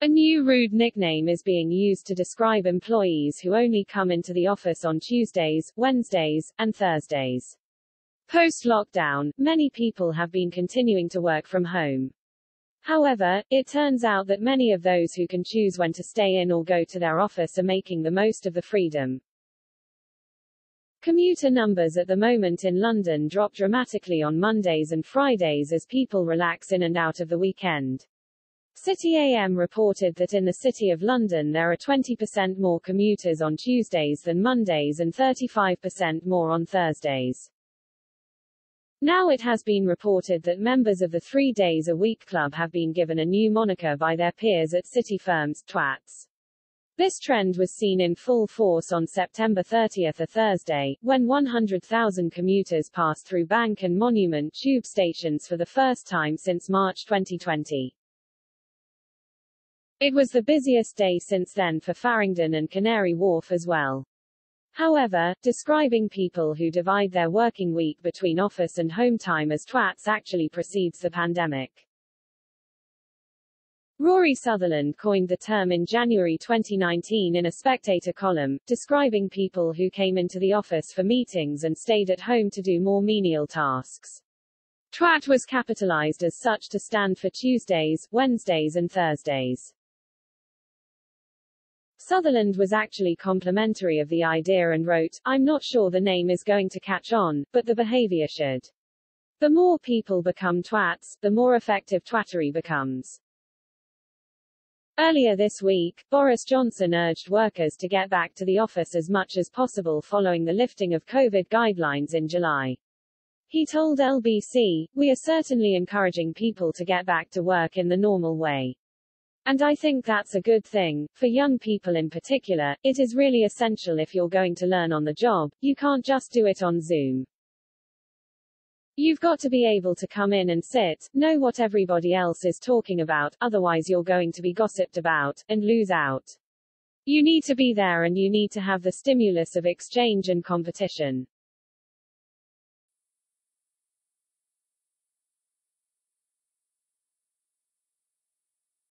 A new rude nickname is being used to describe employees who only come into the office on Tuesdays, Wednesdays, and Thursdays. Post-lockdown, many people have been continuing to work from home. However, it turns out that many of those who can choose when to stay in or go to their office are making the most of the freedom. Commuter numbers at the moment in London drop dramatically on Mondays and Fridays as people relax in and out of the weekend. City AM reported that in the City of London there are 20% more commuters on Tuesdays than Mondays and 35% more on Thursdays. Now it has been reported that members of the Three Days a Week Club have been given a new moniker by their peers at city firms, twats. This trend was seen in full force on September 30, a Thursday, when 100,000 commuters passed through Bank and Monument tube stations for the first time since March 2020. It was the busiest day since then for Farringdon and Canary Wharf as well. However, describing people who divide their working week between office and home time as twats actually precedes the pandemic. Rory Sutherland coined the term in January 2019 in a Spectator column, describing people who came into the office for meetings and stayed at home to do more menial tasks. Twat was capitalized as such to stand for Tuesdays, Wednesdays and Thursdays. Sutherland was actually complimentary of the idea and wrote, I'm not sure the name is going to catch on, but the behavior should. The more people become twats, the more effective twattery becomes. Earlier this week, Boris Johnson urged workers to get back to the office as much as possible following the lifting of COVID guidelines in July. He told LBC, We are certainly encouraging people to get back to work in the normal way. And I think that's a good thing. For young people in particular, it is really essential if you're going to learn on the job, you can't just do it on Zoom. You've got to be able to come in and sit, know what everybody else is talking about, otherwise you're going to be gossiped about, and lose out. You need to be there and you need to have the stimulus of exchange and competition.